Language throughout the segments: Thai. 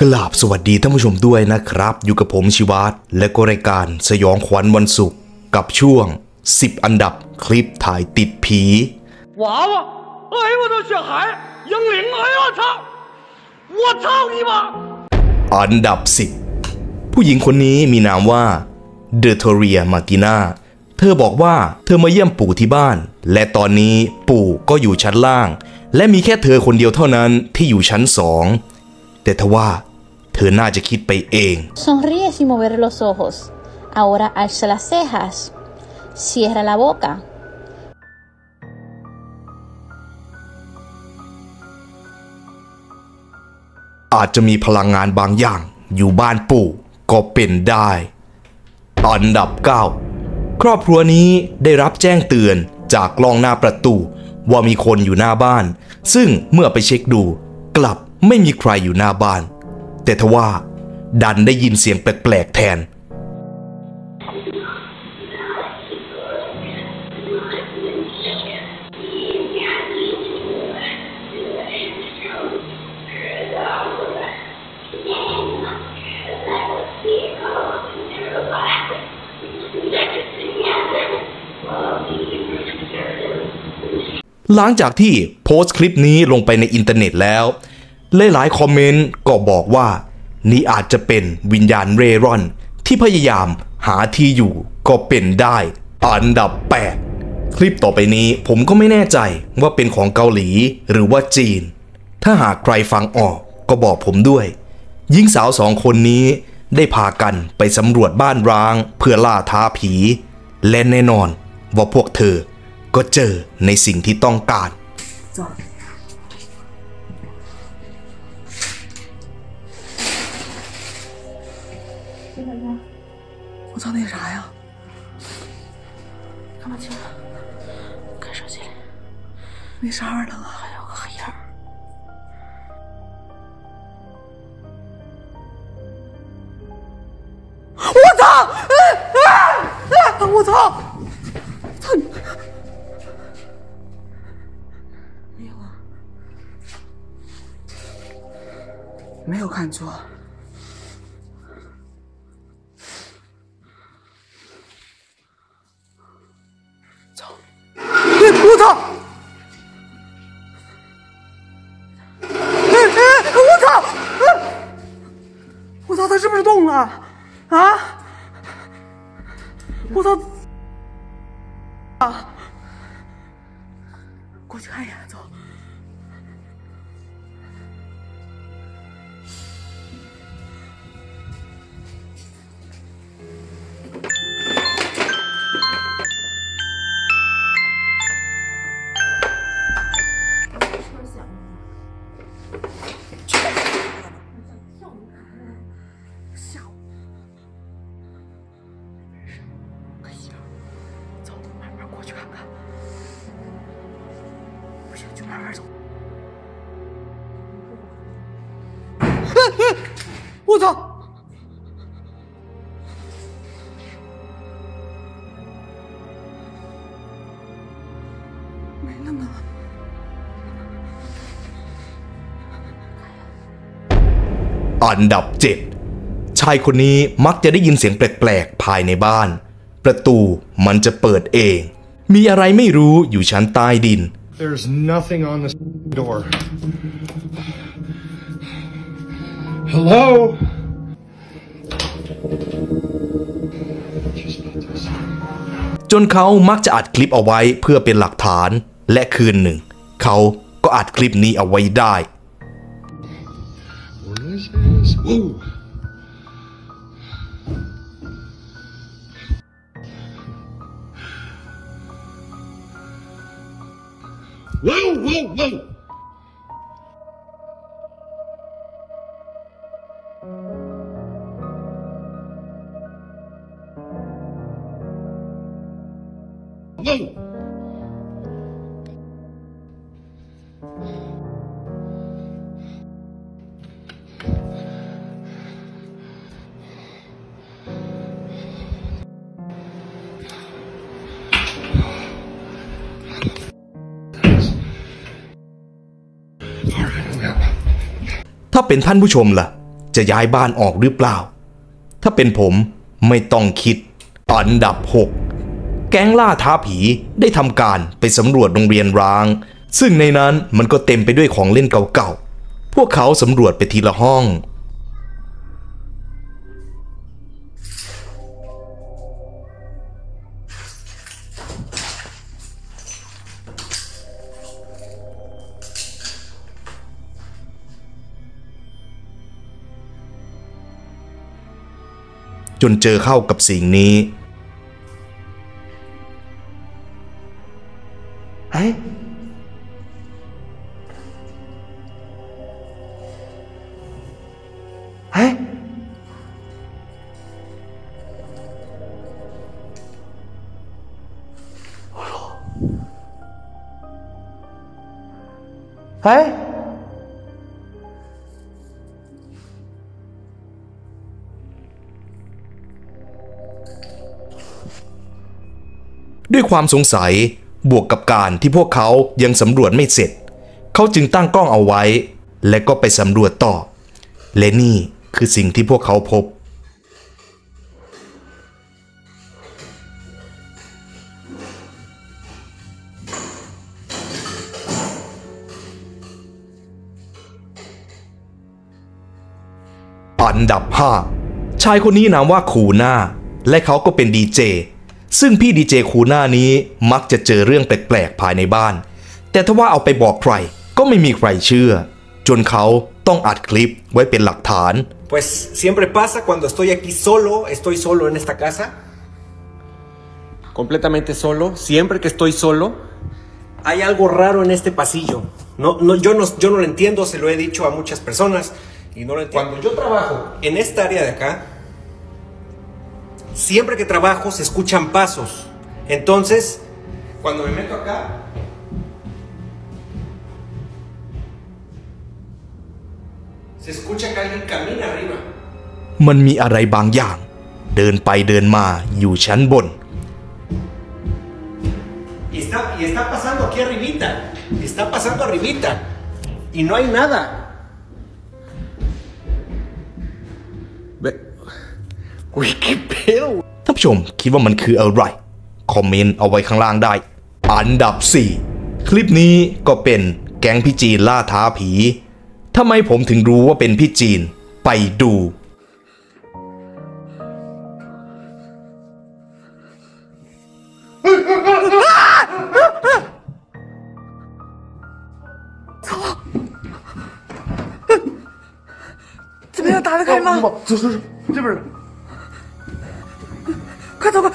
กราบสวัสดีท่านผู้ชมด้วยนะครับ อยู่กับผมชิวัตและก็รายการสยองขวัญวันศุกร์กับช่วง 10 อันดับคลิปถ่ายติดผีว้าวเอ้ยว่าเสียหายยังหลิงเอ้ยว่าเช่าว่าเช่านี่มาอันดับ 10 ผู้หญิงคนนี้มีนามว่าเดอโทเรียมาติน่าเธอบอกว่าเธอมาเยี่ยมปู่ที่บ้าน และตอนนี้ปู่ก็อยู่ชั้นล่าง และมีแค่เธอคนเดียวเท่านั้นที่อยู่ชั้นสอง แต่ทว่าเธอน่าจะคิดไปเอง Sonríe sin mover los ojos. Ahora alza las cejas. Cierra la boca. อาจจะมีพลังงานบางอย่างอยู่บ้านปู่ก็เป็นได้อันดับ 9 ครอบครัวนี้ได้รับแจ้งเตือนจากกล้องหน้าประตู ว่ามีคนอยู่หน้าบ้าน ซึ่งเมื่อไปเช็คดู กลับ ไม่มีใครอยู่หน้าบ้าน แต่ทว่าดันได้ยินเสียงแปลกๆแทน หลังจากที่โพสต์คลิปนี้ลงไปในอินเทอร์เน็ตแล้ว หลายๆคอมเมนต์ก็บอกว่า นี่อาจจะเป็นวิญญาณเร่ร่อน ที่พยายามหาที่อยู่ก็เป็นได้ อันดับ 8 คลิปต่อไปนี้ผมก็ไม่แน่ใจว่าเป็นของเกาหลีหรือว่าจีน ถ้าหากใครฟังออกก็บอกผมด้วยหญิงสาวสองคนนี้ได้พากันไปสำรวจบ้านร้างเพื่อล่าท้าผี และแน่นอนว่าพวกเธอก็เจอในสิ่งที่ต้องการ 我操，那啥呀？干嘛去了？看手机里那啥玩意儿呢？还有个黑影儿。我操！啊啊！我操！操你！没有啊，没有看错。我操！哎哎！我操！我操！他是不是动了？啊！我操！啊！过去看一眼，我操！没那么。 อันดับ 7 ชายคนนี้มักจะได้ยินเสียงแปลกๆ ภายในบ้าน ประตูมันจะเปิดเอง มีอะไรไม่รู้อยู่ชั้นใต้ดิน There's nothing on this door. Hello? จนเขามักจะอัดคลิปเอาไว้เพื่อเป็นหลักฐานและคืนหนึ่ง เขาก็อัดคลิปนี้เอาไว้ได้ What is this? Whoa! Whoa, whoa, whoa! Whoa! เป็นท่านผู้ชมล่ะ จะย้ายบ้านออกหรือเปล่า ถ้าเป็นผมไม่ต้องคิด อันดับ 6 แก๊งล่าท้าผีได้ทำการไปสำรวจโรงเรียนร้าง ซึ่งในนั้นมันก็เต็มไปด้วยของเล่นเก่าๆ พวกเขาสำรวจไปทีละห้อง จนเจอเข้ากับสิ่งนี้เฮ้เฮ้哎。 ด้วยความสงสัยบวกกับการที่พวกเขายังสำรวจไม่เสร็จ เขาจึงตั้งกล้องเอาไว้ และก็ไปสำรวจต่อ และนี่คือสิ่งที่พวกเขาพบ อันดับ 5 ชายคนนี้นามว่าคูน่า และเขาก็เป็นดีเจ ซึ่งพี่ดีเจคูน่านี้มักจะเจอเรื่องแปลกๆภายในบ้าน แต่ถ้าว่าเอาไปบอกใคร ก็ไม่มีใครเชื่อ จนเขาต้องอัดคลิปไว้เป็นหลักฐาน Pues siempre pasa cuando estoy aquí solo, estoy solo en esta casa. Completamente solo. Siempre que estoy solo, hay algo raro en este pasillo. No, no, yo, no, yo no lo entiendo, se lo he dicho a muchas personas y no lo entiendo. Cuando yo trabajo en esta área de acá, siempre que trabajo se escuchan pasos. Entonces, cuando me meto acá, se escucha que alguien camina arriba. มันมีอะไรบางอย่าง เดินไปเดินมาอยู่ชั้นบน Y está, y está pasando aquí arribita. Y está pasando arribita. Y no hay nada. Uy, qué pedo. ท่านผู้ชมคิดว่ามันคืออะไร คอมเมนต์เอาไว้ข้างล่างได้ อันดับ 4 คลิปนี้ก็เป็นแก๊งพี่จีนล่าท้าผีทำไมผมถึงรู้ว่าเป็นพี่จีน ไปดู 这边打得开吗？走走走，这边。 가져 가.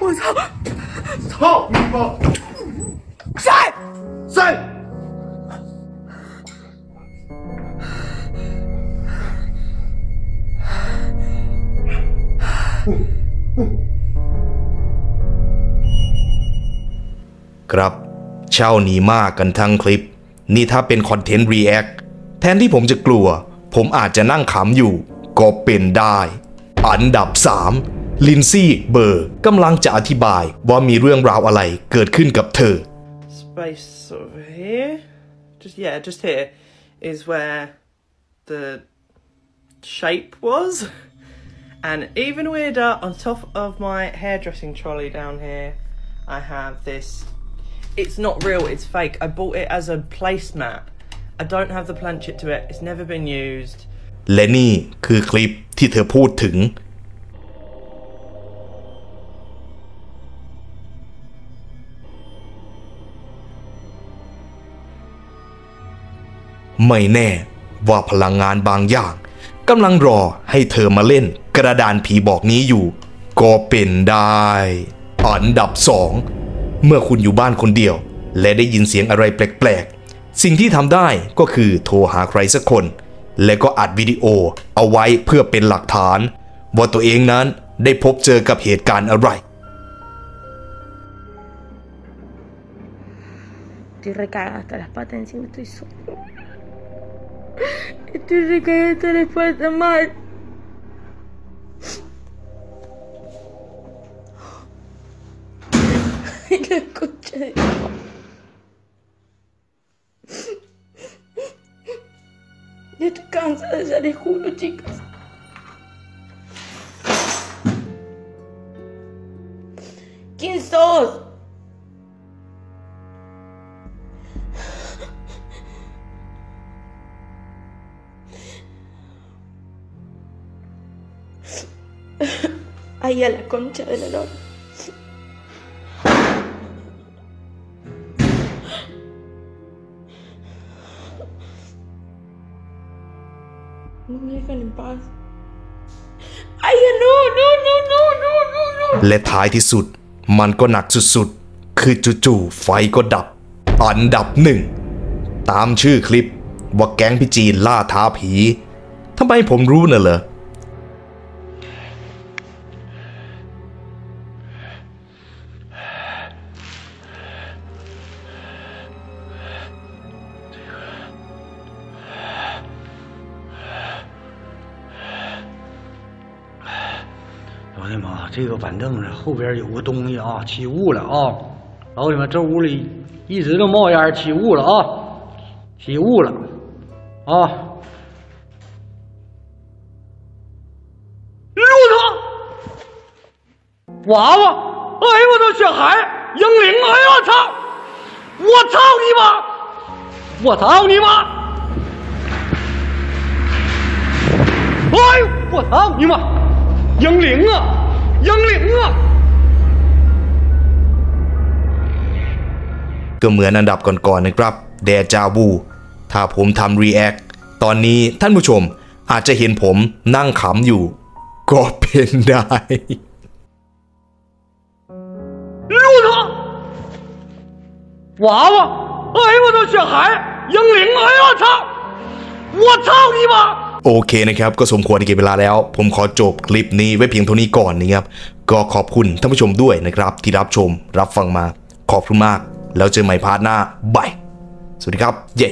무 서. 서. 뭐. 쌀. 쌀. 응. ครับเช่านีมากกันทั้งคลิป นี่ถ้าเป็นคอนเทนต์ react แทนที่ผมจะกลัว ผมอาจจะนั่งขำอยู่ ก็เป็นได้ อันดับ 3 ลินซี่ เบอร์กำลังจะอธิบายว่ามีเรื่องราวอะไรเกิดขึ้นกับเธอ space over here. Just yeah, just here is where the shape was. And even weirder, on top of my hairdressing trolley down here, I have this. It's not real, it's fake. I bought it as a placemat. I don't have the planchet to it, it's never been used. และนี่คือคลิปที่เธอพูดถึง ไม่แน่ว่าพลังงานบางอย่างกำลังรอให้เธอมาเล่นกระดานผีบอกนี้อยู่ ก็เป็นได้ อันดับสองเมื่อคุณอยู่บ้านคนเดียว และได้ยินเสียงอะไรแปลกๆ สิ่งที่ทำได้ก็คือโทรหาใครสักคน และก็อัดวิดีโอเอาไว้เพื่อเป็นหลักฐาน ว่าตัวเองนั้นได้พบเจอกับเหตุการณ์อะไร Estoy recagada hasta las patas encima, estoy solo. Estoy recagada hasta las patas mal. Ahí a la concha de la lora. No me dejan en paz. ¡Ay, no, no, no, no, no, no, no! และท้ายที่สุด มันก็หนักสุดๆ คือจู่ๆไฟก็ดับ อันดับหนึ่ง ตามชื่อคลิปว่าแก๊งพี่จีนล่าท้าผีทำไมผมรู้น่ะเหรอ 老弟们啊，这个板凳子后边有个东西啊，起雾了啊！老铁们，这屋里一直都冒烟，起雾了啊！起雾了啊！骆驼，娃娃，哎呦我的小孩，英灵，哎呦我操！我操你妈！我操你妈！哎呦我操你妈！英灵啊，英灵啊！ ก็เหมือนอันดับก่อนๆนะครับแดจาวู ถ้าผมทำรีแอคตอนนี้ท่านผู้ชมอาจจะเห็นผมนั่งขำอยู่ ก็เป็นได้ 骆驼，娃娃，哎呦我的小孩，英灵，哎呦我操！我操你妈！ โอเคนะครับ ก็สมควรในเก็บเวลาแล้ว ผมขอจบคลิปนี้ไว้เพียงเท่านี้ก่อนนะครับ ก็ขอบคุณท่านผู้ชมด้วยนะครับ ที่รับชมรับฟังมา ขอบคุณมาก แล้วเจอใหม่ part หน้าบายสวัสดีครับ เย้